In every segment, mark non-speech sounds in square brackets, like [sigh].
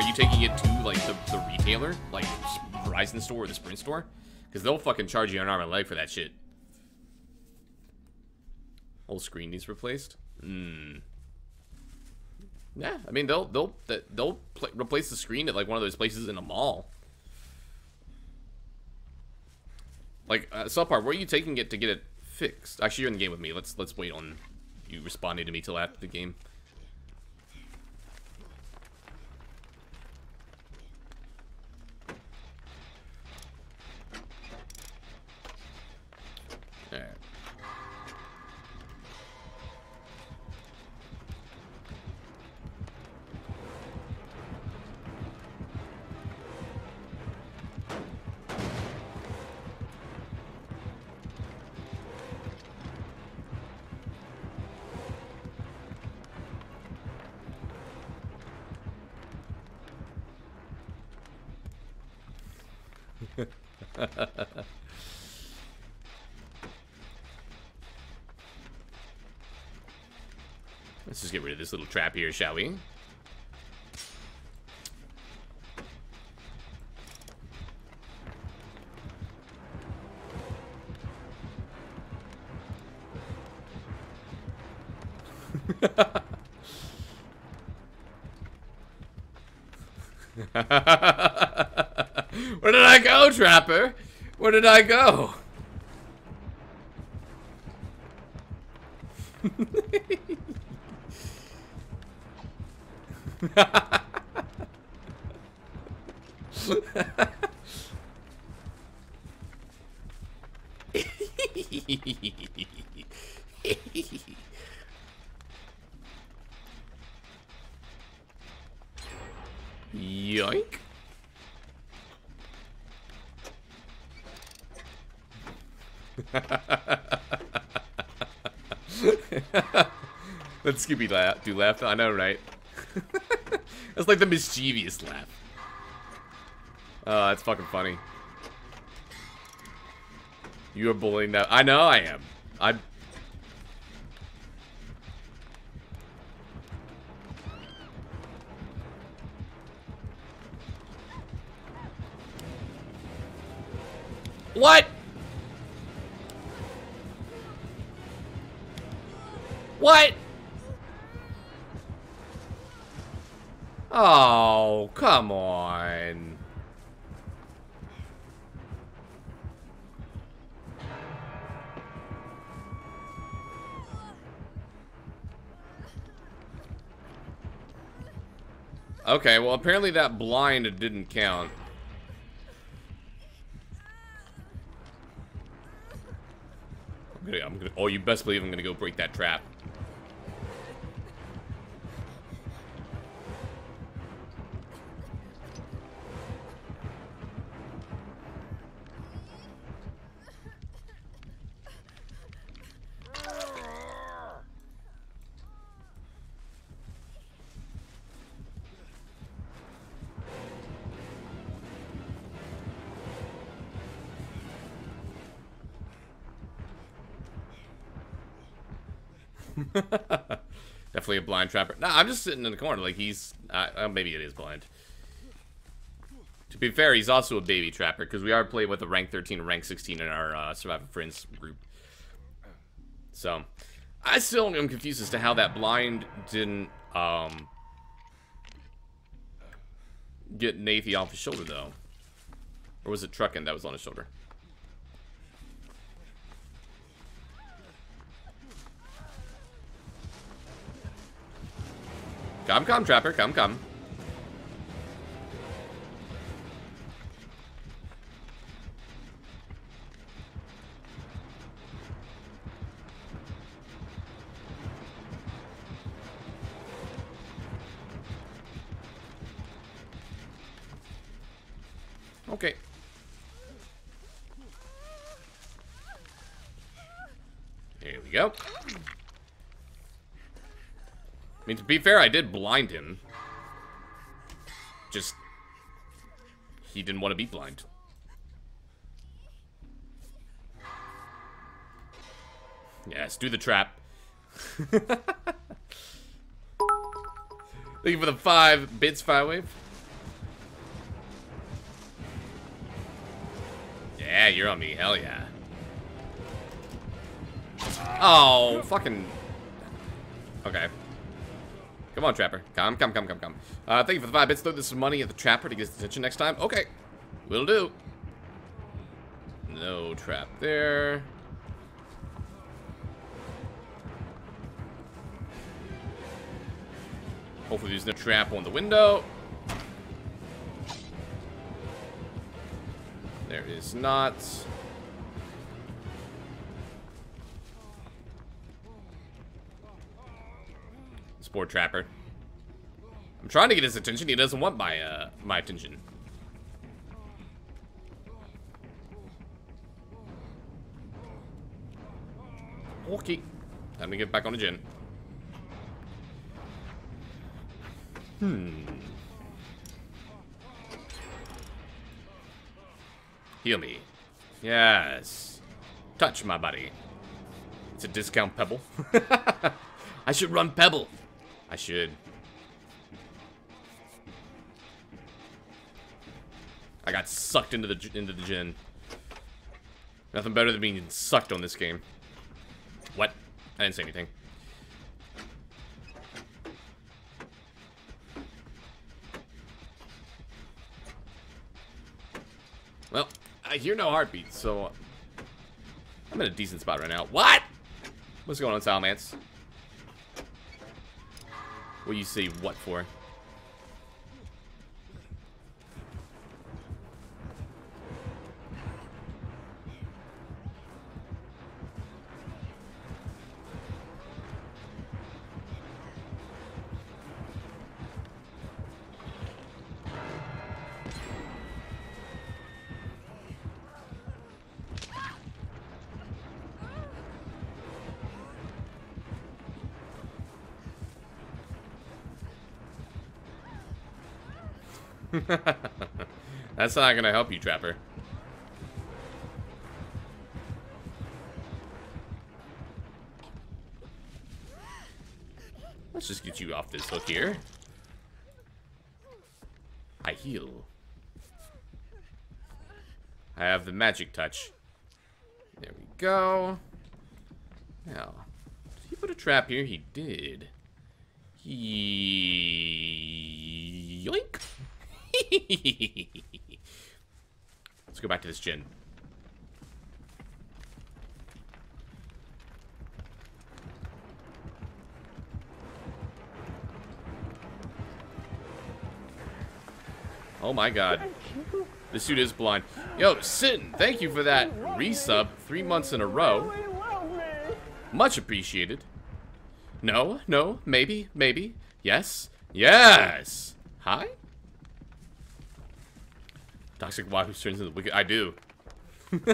are you taking it to, like, the, the retailer? Like, Verizon store or the Sprint store? Because they'll fucking charge you an arm and leg for that shit. Whole screen needs replaced? Hmm. Yeah, I mean, they'll, they'll, they'll replace the screen at, like, one of those places in a mall. Like, uh, Subpar, where are you taking it to get it fixed? Actually, you're in the game with me. Let's, let's wait on you responding to me till after the game. [laughs] Let's just get rid of this little trap here, shall we? [laughs] Trapper? Where did I go? [laughs] Let's Scooby laugh, do laugh. I know, right? [laughs] that's like the mischievous laugh. Oh, that's fucking funny. You are bullying that. I know I am. I. What? What? Oh, come on. Okay, well apparently that blind didn't count. I'm gonna, I'm gonna, oh, you best believe I'm gonna go break that trap. [laughs] Definitely a blind trapper. Nah, I'm just sitting in the corner like he's... Uh, maybe it is blind. To be fair, he's also a baby trapper because we are playing with a rank 13 and rank 16 in our uh, Survivor Friends group. So, I still am confused as to how that blind didn't um, get Nathy off his shoulder, though. Or was it Truckin that was on his shoulder? Come, come, Trapper. Come, come. Okay. Here we go mean, to be fair, I did blind him. Just... He didn't want to be blind. Yes, do the trap. [laughs] Thank you for the five bits, Firewave. Yeah, you're on me. Hell yeah. Oh, fucking... Okay. Come on, Trapper. Come, come, come, come, come. Uh, thank you for the five bits. Throw this money at the Trapper to get his attention next time. Okay. Will do. No trap there. Hopefully there's no trap on the window. There is not. Sport Trapper. I'm trying to get his attention. He doesn't want my uh, my attention. Okay. Time to get back on the gin. Hmm. Heal me. Yes. Touch my buddy. It's a discount pebble. [laughs] I should run pebble. I should. I got sucked into the into the gin. Nothing better than being sucked on this game. What? I didn't say anything. Well, I hear no heartbeats, so I'm in a decent spot right now. What? What's going on, Salamence? What you say what for? [laughs] That's not gonna help you, Trapper. Let's just get you off this hook here. I heal. I have the magic touch. There we go. Now, did he put a trap here? He did. He... Yoink! [laughs] Let's go back to this gin. Oh my god. This dude is blind. Yo, Sin, thank you for that resub three months in a row. Much appreciated. No, no, maybe, maybe. Yes, yes. Hi? Toxic Wahoo turns into the wicked. I do. [laughs]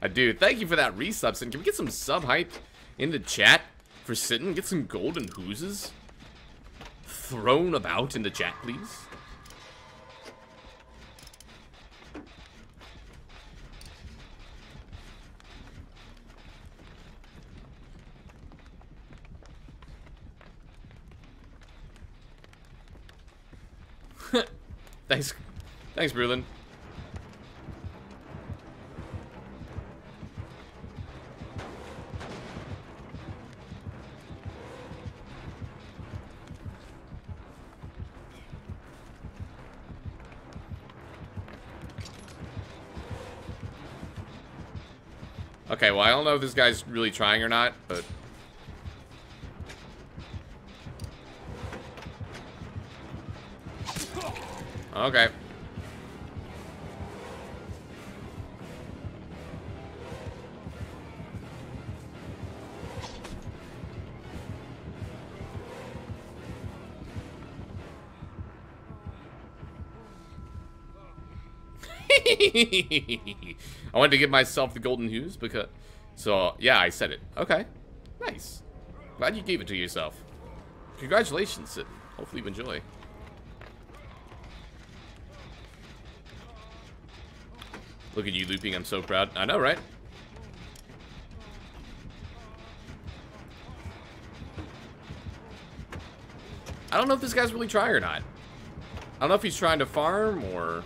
I do. Thank you for that resub, Sin. Can we get some sub hype in the chat for sitting? Get some golden hoozes thrown about in the chat, please. [laughs] Thanks. Thanks, Brulin. Okay, well, I don't know if this guy's really trying or not, but... Okay. [laughs] I wanted to give myself the golden hues because... So, yeah, I said it. Okay. Nice. Glad you gave it to yourself. Congratulations. Hopefully you enjoy. Look at you looping. I'm so proud. I know, right? I don't know if this guy's really trying or not. I don't know if he's trying to farm or...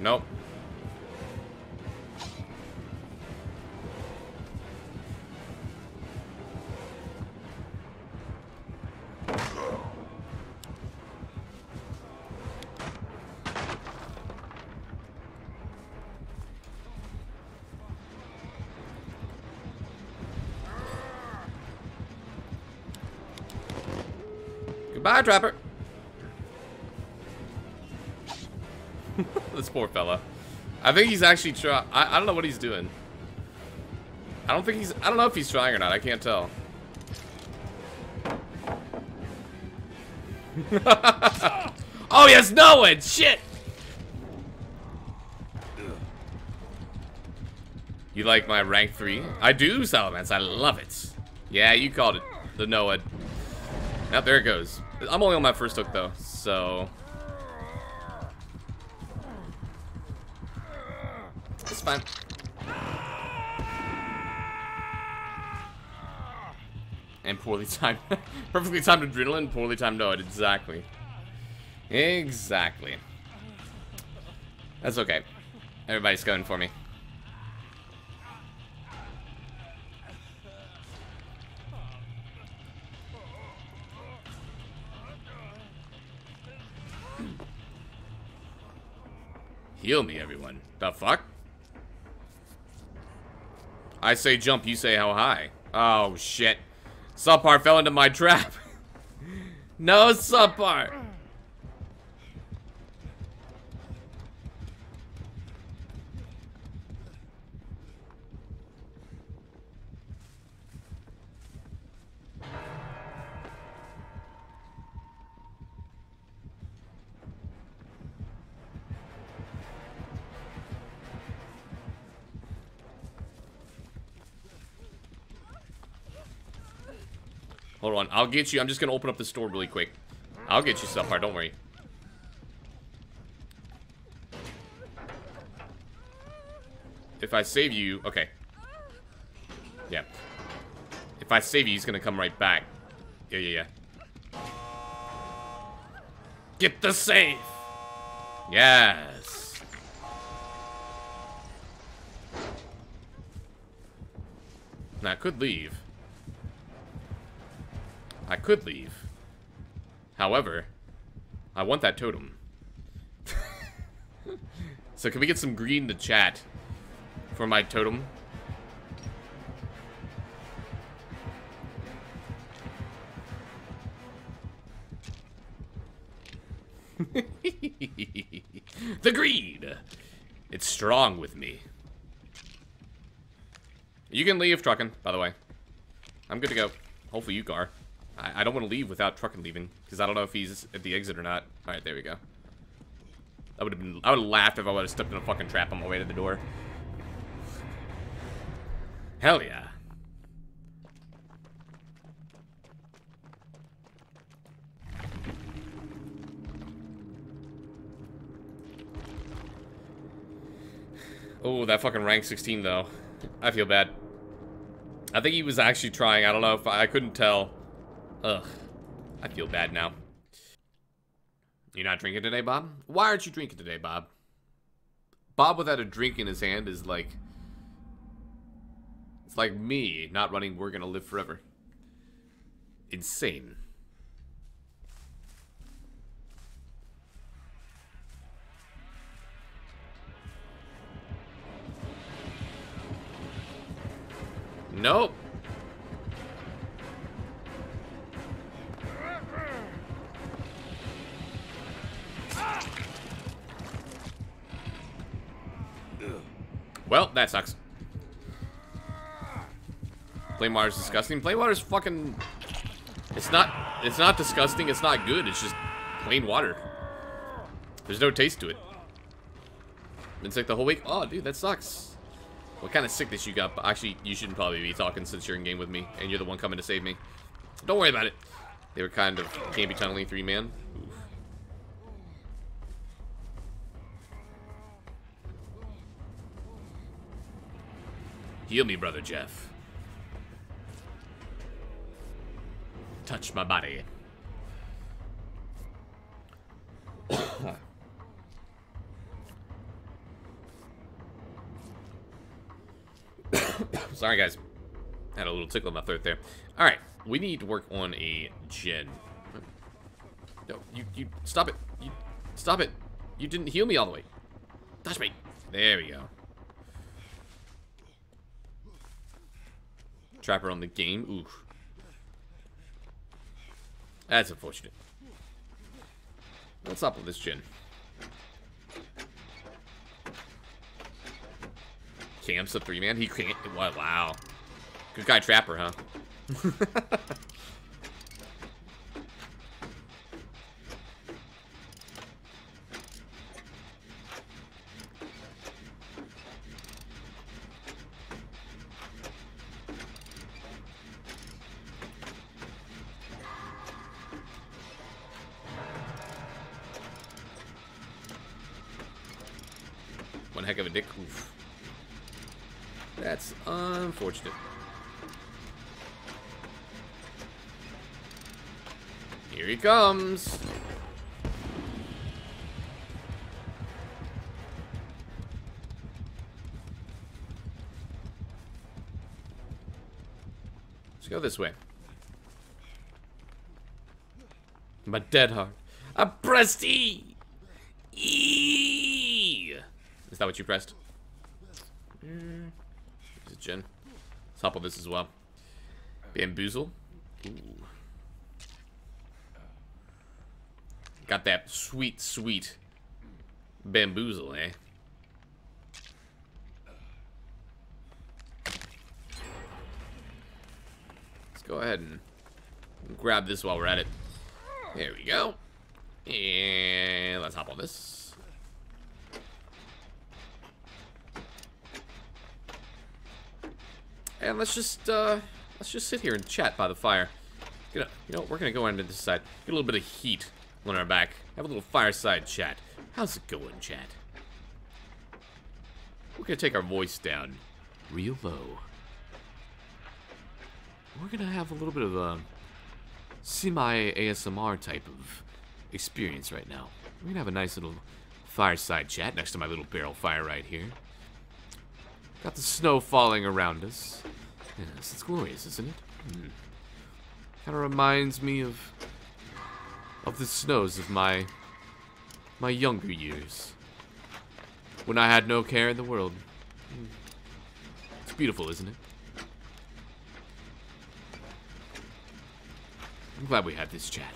Nope. Goodbye, Trapper. This poor fella. I think he's actually try. I, don't know what he's doing. I don't think he's. I don't know if he's trying or not. I can't tell. [laughs] oh, yes, no one. Shit. You like my rank 3? I do, Salamence. I love it. Yeah, you called it. The NOED. Yep, there it goes. I'm only on my first hook, though, so... It's fine. And poorly [laughs] timed. Perfectly timed adrenaline, poorly timed NOED. Exactly. Exactly. That's okay. Everybody's going for me. Heal me, everyone. The fuck? I say jump, you say how high. Oh, shit. Subpar fell into my trap. [laughs] no, Subpar. Hold on, I'll get you. I'm just gonna open up the store really quick. I'll get you stuff, don't worry. If I save you, okay. Yeah. If I save you, he's gonna come right back. Yeah, yeah, yeah. Get the safe! Yes! Now, I could leave. I could leave. However, I want that totem. so can we get some green to chat for my totem? [laughs] the greed! It's strong with me. You can leave, trucking, by the way. I'm good to go. Hopefully you are. I, I don't want to leave without trucking leaving, because I don't know if he's at the exit or not. Alright, there we go. I would have been I would have laughed if I would have stepped in a fucking trap on my way to the door. Hell yeah. Oh, that fucking rank 16 though. I feel bad. I think he was actually trying. I don't know if I, I couldn't tell. Ugh. I feel bad now. You're not drinking today, Bob? Why aren't you drinking today, Bob? Bob without a drink in his hand is like... It's like me not running We're Gonna Live Forever. Insane. Nope. Well, that sucks. Plain water's disgusting. Plain water's fucking... It's not... It's not disgusting. It's not good. It's just plain water. There's no taste to it. Been sick the whole week? Oh, dude, that sucks. What kind of sickness you got? Actually, you shouldn't probably be talking since you're in game with me, and you're the one coming to save me. Don't worry about it. They were kind of be tunneling three man. Heal me, Brother Jeff. Touch my body. [coughs] Sorry, guys. Had a little tickle in my throat there. All right, we need to work on a gin. No, you, you, stop it. You, stop it. You didn't heal me all the way. Touch me. There we go. Trapper on the game. Ooh. That's unfortunate. What's up with this gin? Camps a three man. He can't. Wow. Good guy, Trapper, huh? [laughs] One heck of a dick. That's unfortunate. Here he comes. Let's go this way. My Dead Hard. A presti! Is that what you pressed? Mm. It gin. Let's hop on this as well. Bamboozle. Ooh. Got that sweet, sweet bamboozle, eh? Let's go ahead and grab this while we're at it. There we go. And let's hop on this. And let's just, uh, let's just sit here and chat by the fire. Know, you know we're gonna go into this side, get a little bit of heat on our back, have a little fireside chat. How's it going, chat? We're gonna take our voice down real low. We're gonna have a little bit of a semi-ASMR type of experience right now. We're gonna have a nice little fireside chat next to my little barrel fire right here. Got the snow falling around us. Yes, it's glorious, isn't it? Hmm. Kind of reminds me of of the snows of my my younger years, when I had no care in the world. Hmm. It's beautiful, isn't it? I'm glad we had this chat.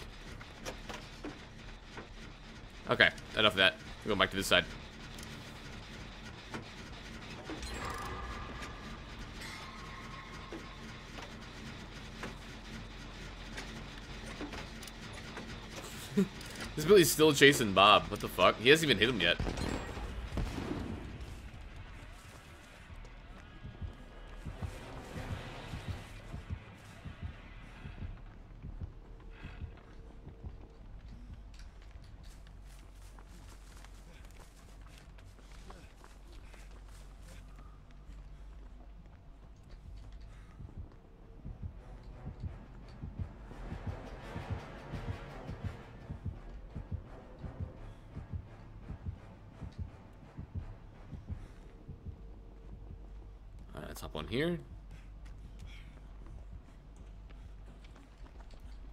Okay, enough of that. We'll go back to this side. This Billy's still chasing Bob. What the fuck? He hasn't even hit him yet. Let's hop on here.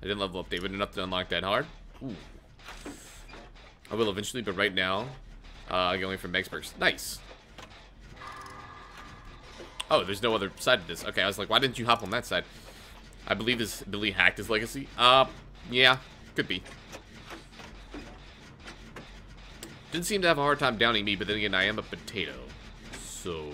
I didn't level up David enough to unlock that hard. Ooh. I will eventually, but right now, uh, going for Megsperks. Nice. Oh, there's no other side to this. Okay, I was like, why didn't you hop on that side? I believe this Billy hacked his legacy. Uh, yeah, could be. Didn't seem to have a hard time downing me, but then again, I am a potato. So,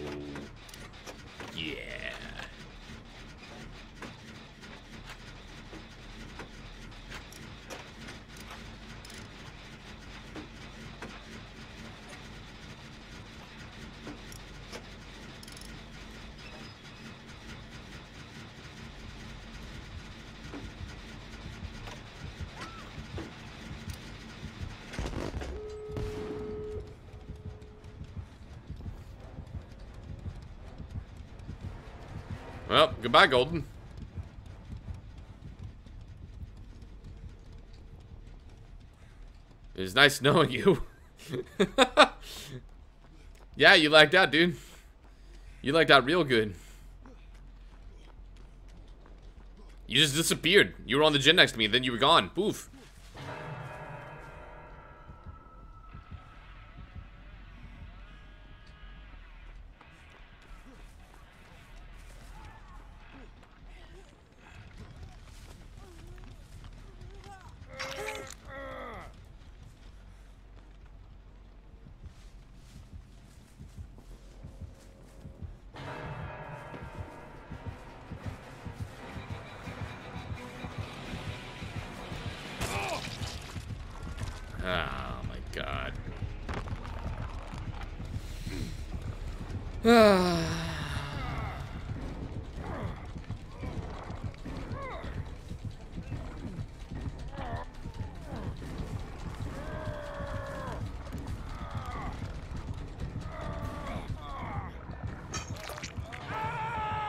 Well, goodbye, Golden. It was nice knowing you. [laughs] yeah, you lagged out, dude. You lagged out real good. You just disappeared. You were on the gym next to me, then you were gone. Poof.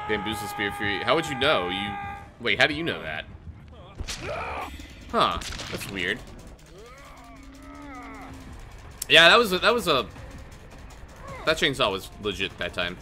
Bamboozle Spirit Fury. How would you know? You wait. How do you know that? Huh? That's weird. Yeah, that was a, that was a that chainsaw was legit that time.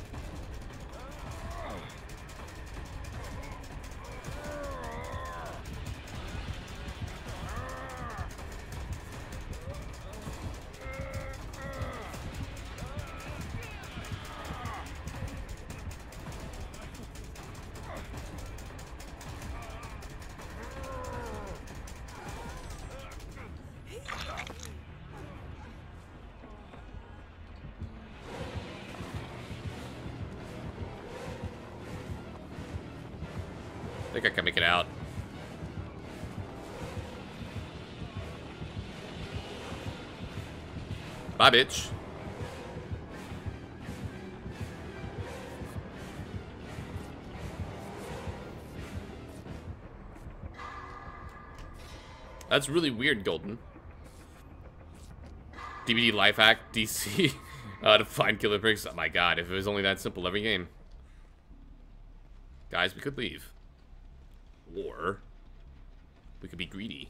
Think I can make it out. Bye, bitch. That's really weird, Golden. DBD life hack, [laughs] DC, uh, to find killer bricks. Oh my god, if it was only that simple every game. Guys, we could leave. Or we could be greedy.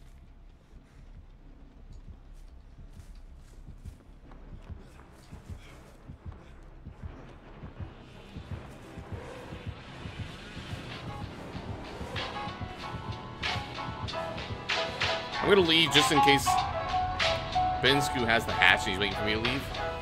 I'm gonna leave just in case Bensku has the hatch and he's waiting for me to leave.